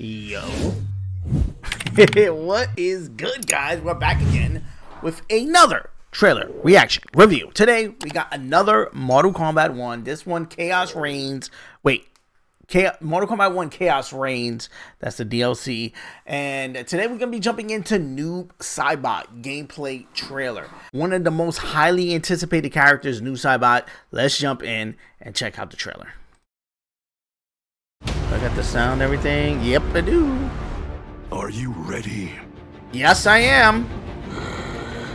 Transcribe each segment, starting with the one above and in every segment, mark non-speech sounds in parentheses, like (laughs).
Yo. (laughs) what is good, guys? We're back again with another trailer reaction review. Today, we got another Mortal Kombat 1. This one, Khaos Reigns. Wait, Khaos, Mortal Kombat 1 Khaos Reigns. That's the DLC. And today we're going to be jumping into Noob Saibot gameplay trailer. One of the most highly anticipated characters, Noob Saibot. Let's jump in and check out the trailer. I got the sound, everything. Yep, I do. Are you ready? Yes, I am.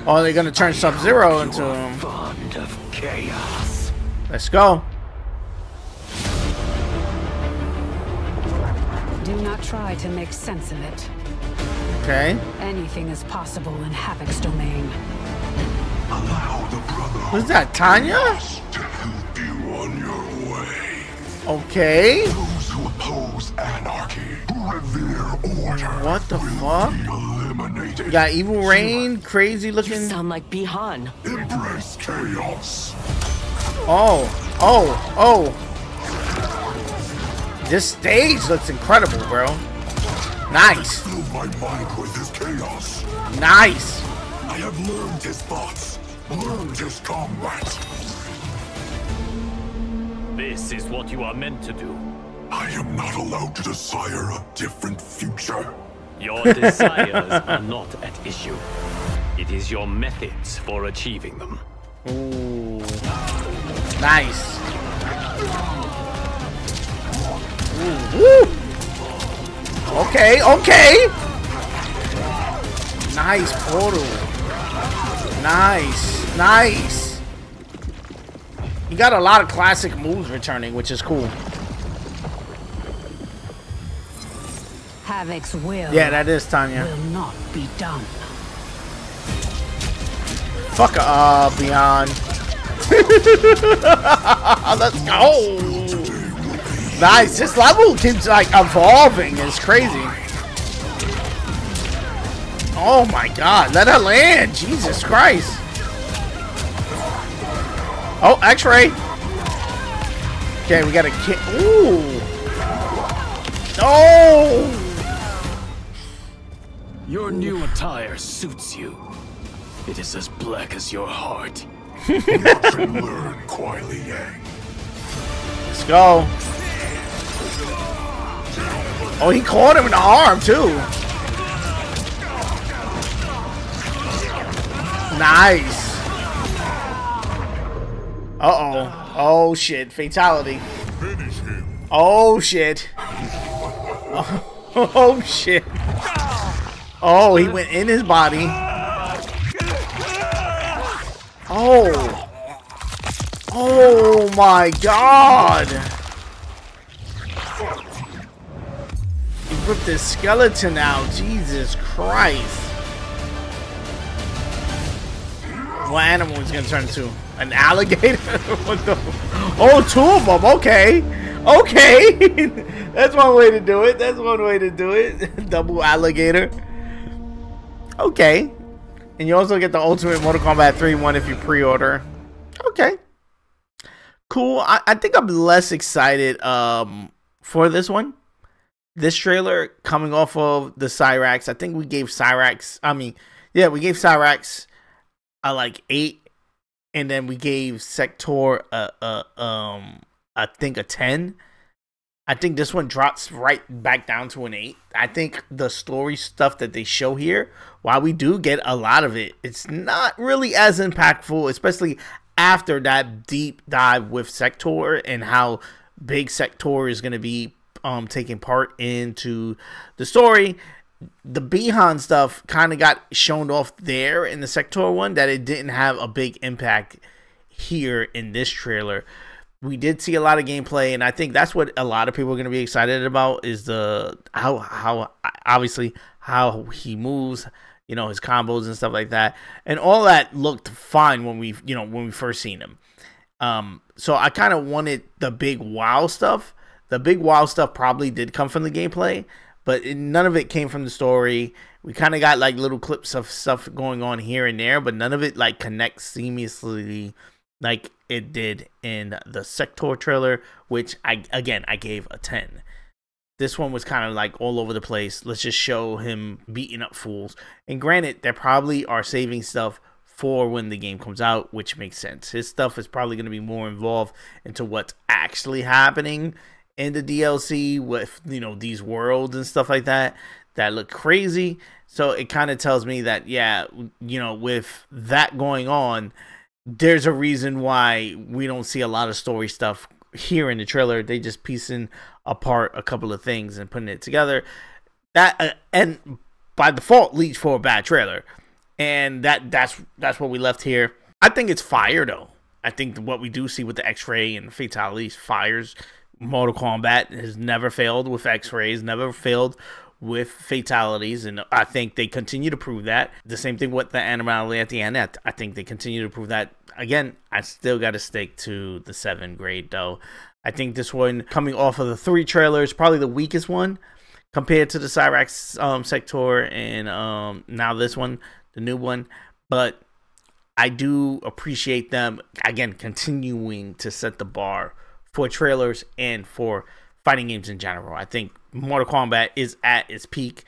Oh, they're gonna turn Sub Zero into him. Fond of chaos. Let's go. Do not try to make sense of it. Okay. Anything is possible in Havik's domain. Allow the brother Who's that, Tanya? to help you on your way. Okay. Those who oppose anarchy, who revere order, What the fuck? be eliminated. Got Evil Rain, crazy looking. Sound like Bi-Han. Embrace chaos. Oh, oh, oh. This stage looks incredible, bro. Nice, Fill my mind with his chaos. nice. I have learned his thoughts, learned his combat. This is what you are meant to do. I am not allowed to desire a different future. Your (laughs) desires are not at issue. It is your methods for achieving them. Ooh, nice. Ooh, woo. Okay, okay. Nice portal. Nice, nice. You got a lot of classic moves returning, which is cool. Havik's will Yeah, that is Tanya. will not be done. Fuck uh beyond. (laughs) Let's go. Nice. This level keeps like evolving. It's crazy. Oh my god. Let her land. Jesus Christ. Oh, X-ray. Okay, we got a kid. Ooh. Oh. Your new attire suits you. It is as black as your heart. Watch and learn, Kuai Liang. Let's go. Oh, he caught him in the arm, too. Nice. Uh-oh. Oh, shit. Fatality. Oh, shit. (laughs) Oh, shit. Oh, he went in his body. Oh. Oh, my God. He ripped his skeleton out. Jesus Christ. What animal is going to turn into? An alligator? (laughs) what the? Oh, two of them. Okay. Okay. (laughs) That's one way to do it. That's one way to do it. (laughs) Double alligator. Okay. And you also get the Ultimate Mortal Kombat 3 one if you pre-order. Okay. Cool. I, I think I'm less excited um for this one. This trailer coming off of the Cyrax. I think we gave Cyrax I mean, yeah, we gave Cyrax a like eight, and then we gave Sector a, a um I think a ten. I think this one drops right back down to an eight. I think the story stuff that they show here, while we do get a lot of it, it's not really as impactful, especially after that deep dive with Sector and how big Sector is going to be um taking part into the story the Bi-Han stuff kind of got shown off there in the Sector one that it didn't have a big impact here in this trailer. We did see a lot of gameplay, and I think that's what a lot of people are going to be excited about is the how how obviously how he moves, you know, his combos and stuff like that, and all that looked fine when we you know when we first seen him. Um, so I kind of wanted the big wow stuff. The big wow stuff probably did come from the gameplay, but none of it came from the story. We kind of got like little clips of stuff going on here and there, but none of it like connects seamlessly like it did in the Sector trailer, which I again I gave a 10. This one was kind of like all over the place. Let's just show him beating up fools. And granted, they probably are saving stuff for when the game comes out, which makes sense. His stuff is probably going to be more involved into what's actually happening in the DLC with you know these worlds and stuff like that that look crazy. So it kind of tells me that yeah, you know, with that going on, there's a reason why we don't see a lot of story stuff here in the trailer. They just piecing apart a couple of things and putting it together. That uh, and by default leads for a bad trailer, and that that's that's what we left here. I think it's fire though. I think what we do see with the X-ray and fatalities fires. Mortal Kombat has never failed with X-rays, never failed with fatalities, and I think they continue to prove that. The same thing with the animality at the end. I think they continue to prove that. Again, I still got to stick to the seven grade though. I think this one coming off of the three trailers, probably the weakest one compared to the Cyrax um, Sector and um, now this one, the new one. But I do appreciate them again continuing to set the bar for trailers and for fighting games in general. I think Mortal Kombat is at its peak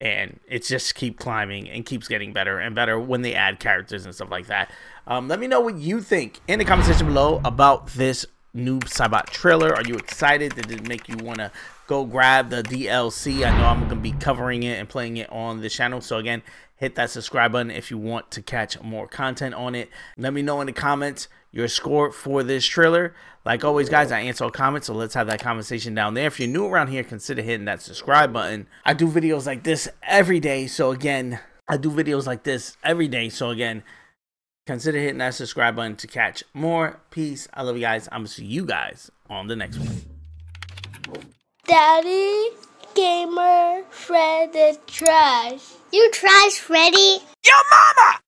and it's just keep climbing and keeps getting better and better when they add characters and stuff like that. Um, let me know what you think in the comment section below about this new Saibot trailer. Are you excited? Did it make you want to go grab the DLC? I know I'm going to be covering it and playing it on the channel. So again, hit that subscribe button if you want to catch more content on it. Let me know in the comments your score for this trailer. Like always, guys, I answer all comments, so let's have that conversation down there. If you're new around here, consider hitting that subscribe button. I do videos like this every day, so again, I do videos like this every day, so again, consider hitting that subscribe button to catch more. Peace. I love you guys. I'm going to see you guys on the next one. Daddy, gamer, Fred, the trash. You trash, Freddy. Your mama!